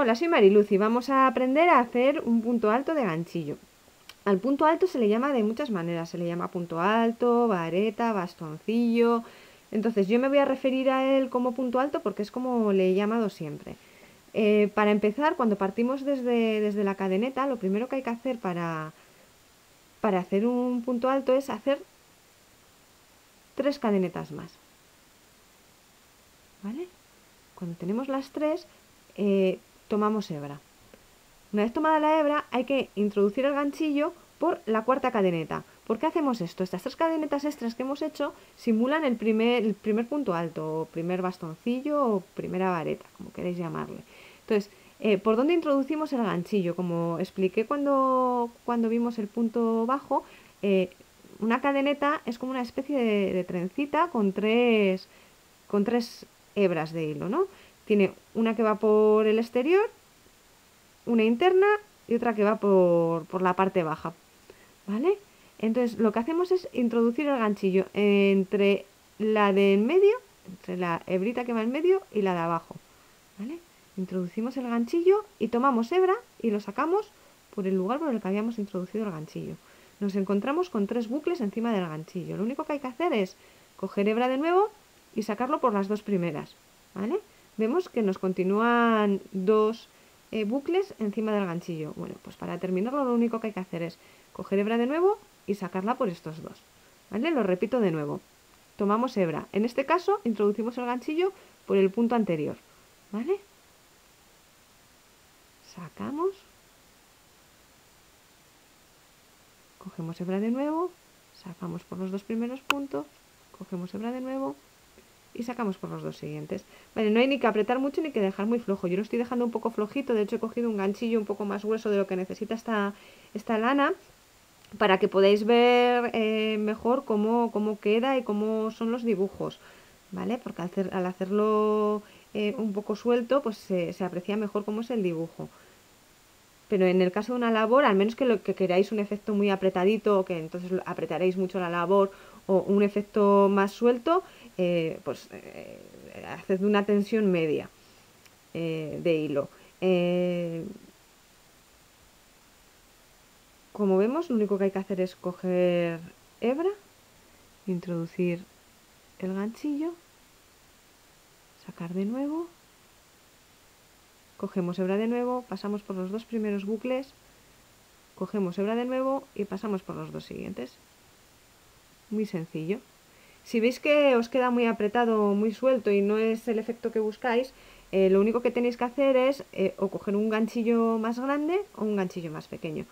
Hola, soy Mariluz y vamos a aprender a hacer un punto alto de ganchillo. Al punto alto se le llama de muchas maneras, se le llama punto alto, vareta, bastoncillo. Entonces yo me voy a referir a él como punto alto porque es como le he llamado siempre. Eh, para empezar, cuando partimos desde, desde, la cadeneta, lo primero que hay que hacer para, para hacer un punto alto es hacer tres cadenetas más. ¿Vale? Cuando tenemos las tres, eh, tomamos hebra. Una vez tomada la hebra hay que introducir el ganchillo por la cuarta cadeneta. ¿Por qué hacemos esto? Estas tres cadenetas extras que hemos hecho simulan el primer, el primer punto alto, o primer bastoncillo o primera vareta, como queréis llamarle. Entonces, eh, ¿por dónde introducimos el ganchillo? Como expliqué cuando, cuando vimos el punto bajo, eh, una cadeneta es como una especie de, de trencita con tres, con tres hebras de hilo, ¿no? Tiene una que va por el exterior, una interna y otra que va por, la parte baja. ¿Vale? Entonces lo que hacemos es introducir el ganchillo entre la de en medio, entre la hebrita que va en medio y la de abajo. ¿Vale? Introducimos el ganchillo y tomamos hebra y lo sacamos por el lugar por el que habíamos introducido el ganchillo. Nos encontramos con tres bucles encima del ganchillo. Lo único que hay que hacer es coger hebra de nuevo y sacarlo por las dos primeras. ¿Vale? Vemos que nos continúan dos eh, bucles encima del ganchillo. Bueno, pues para terminarlo lo único que hay que hacer es coger hebra de nuevo y sacarla por estos dos. ¿Vale? Lo repito de nuevo. Tomamos hebra. En este caso introducimos el ganchillo por el punto anterior. ¿Vale? Sacamos. Cogemos hebra de nuevo. Sacamos por los dos primeros puntos. Cogemos hebra de nuevo y sacamos por los dos siguientes. Vale, no hay ni que apretar mucho ni que dejar muy flojo. Yo lo estoy dejando un poco flojito, de hecho he cogido un ganchillo un poco más grueso de lo que necesita esta, esta lana para que podáis ver eh, mejor cómo, cómo, queda y cómo son los dibujos, ¿vale? Porque al, hacerlo eh, un poco suelto, pues se, se, aprecia mejor cómo es el dibujo. Pero en el caso de una labor, al menos que lo que queráis un efecto muy apretadito, que entonces apretaréis mucho la labor, o un efecto más suelto, eh, pues eh, una tensión media eh, de hilo. como vemos, lo único que hay que hacer es coger hebra, introducir el ganchillo, sacar de nuevo, cogemos hebra de nuevo, pasamos por los dos primeros bucles, cogemos hebra de nuevo y pasamos por los dos siguientes. Muy sencillo. Si veis que os queda muy apretado, muy suelto y no es el efecto que buscáis, eh, lo único que tenéis que hacer es eh, o coger un ganchillo más grande o un ganchillo más pequeño.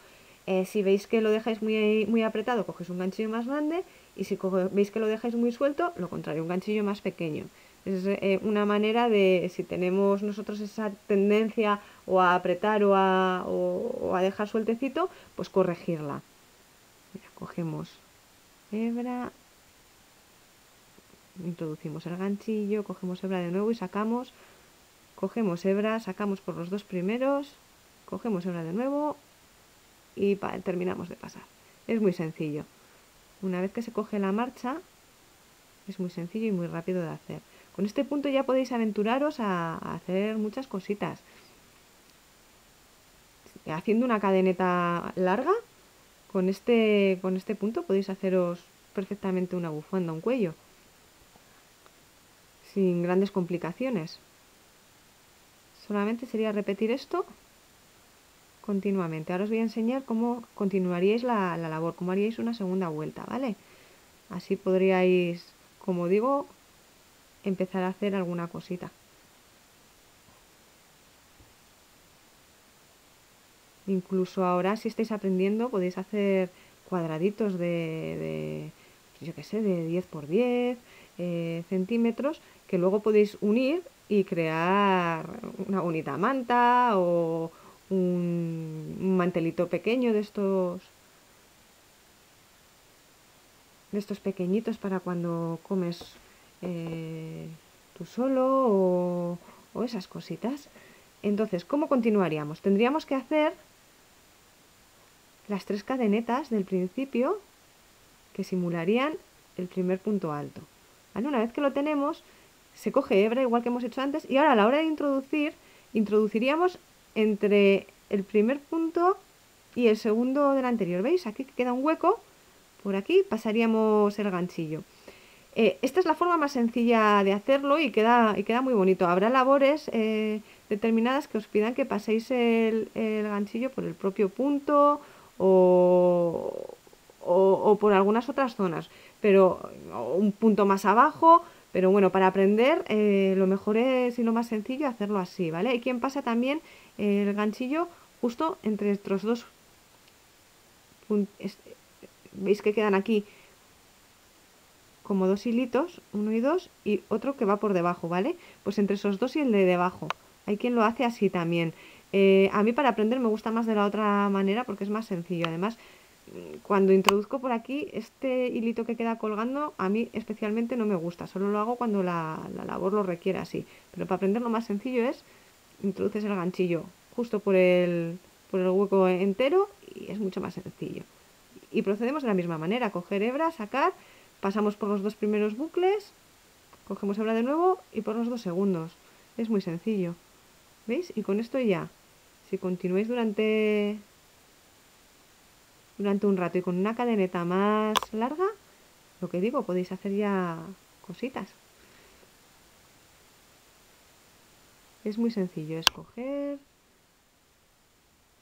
Eh, si veis que lo dejáis muy, apretado, cogéis un ganchillo más grande y si veis que lo dejáis muy suelto, lo contrario, un ganchillo más pequeño. Es una manera de, si tenemos nosotros esa tendencia o a apretar o a, dejar sueltecito, pues corregirla. Cogemos hebra, introducimos el ganchillo, cogemos hebra de nuevo y sacamos, cogemos hebra, sacamos por los dos primeros, cogemos hebra de nuevo y terminamos de pasar. Es muy sencillo. Una vez que se coge la marcha, es muy sencillo y muy rápido de hacer. Con este punto ya podéis aventuraros a, hacer muchas cositas. Haciendo una cadeneta larga, con este, con este punto podéis haceros perfectamente una bufanda, un cuello sin grandes complicaciones. Solamente sería repetir esto continuamente. Ahora os voy a enseñar cómo continuaríais la, labor, cómo haríais una segunda vuelta, ¿vale? Así podríais, como digo, empezar a hacer alguna cosita. Incluso ahora, si estáis aprendiendo, podéis hacer cuadraditos de, de yo qué sé, de 10 por 10 eh, centímetros que luego podéis unir y crear una bonita manta o un, mantelito pequeño de estos de estos pequeñitos para cuando comes eh, tú solo o, o esas cositas. Entonces, ¿cómo continuaríamos? Tendríamos que hacer las tres cadenetas del principio que simularían el primer punto alto. Una vez que lo tenemos, se coge hebra igual que hemos hecho antes y ahora a la hora de introducir, introduciríamos entre el primer punto y el segundo del anterior. ¿Veis? Aquí queda un hueco. Por aquí pasaríamos el ganchillo. Eh, esta es la forma más sencilla de hacerlo y queda, y queda muy bonito. Habrá labores eh, determinadas que os pidan que paséis el, ganchillo por el propio punto o, o, por algunas otras zonas, pero un punto más abajo. Pero bueno, para aprender eh, lo mejor es y lo más sencillo hacerlo así, ¿vale? Hay quien pasa también el ganchillo justo entre estos dos veis que quedan aquí como dos hilitos, uno y dos, y otro que va por debajo, ¿vale? Pues entre esos dos y el de debajo. Hay quien lo hace así también. Eh, a mí para aprender me gusta más de la otra manera porque es más sencillo. Además, cuando introduzco por aquí, este hilito que queda colgando, a mí especialmente no me gusta. Solo lo hago cuando la, la labor lo requiere así. Pero para aprender lo más sencillo es, introduces el ganchillo justo por el, por el hueco entero y es mucho más sencillo. Y procedemos de la misma manera, coger hebra, sacar, pasamos por los dos primeros bucles, cogemos hebra de nuevo y por los dos segundos. Es muy sencillo. ¿Veis? Y con esto ya, si continuáis durante, durante un rato y con una cadeneta más larga, lo que digo, podéis hacer ya cositas. Es muy sencillo, escoger,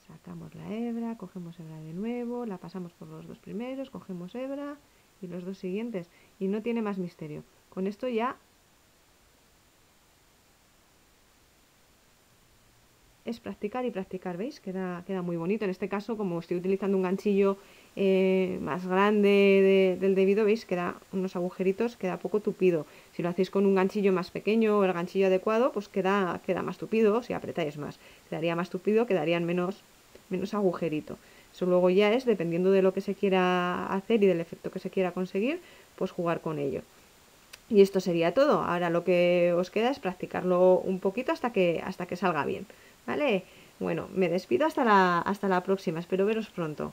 sacamos la hebra, cogemos hebra de nuevo, la pasamos por los dos primeros, cogemos hebra y los dos siguientes y no tiene más misterio. Con esto ya es practicar y practicar, ¿veis? Queda, queda muy bonito. En este caso, como estoy utilizando un ganchillo eh, más grande del debido, ¿veis? Queda unos agujeritos, queda poco tupido. Si lo hacéis con un ganchillo más pequeño o el ganchillo adecuado, pues queda, queda más tupido, si apretáis más. Quedaría más tupido, quedarían menos, menos agujerito. Eso luego ya es, dependiendo de lo que se quiera hacer y del efecto que se quiera conseguir, pues jugar con ello. Y esto sería todo. Ahora lo que os queda es practicarlo un poquito hasta que, hasta que salga bien. ¿Vale? Bueno, me despido hasta la, hasta la próxima. Espero veros pronto.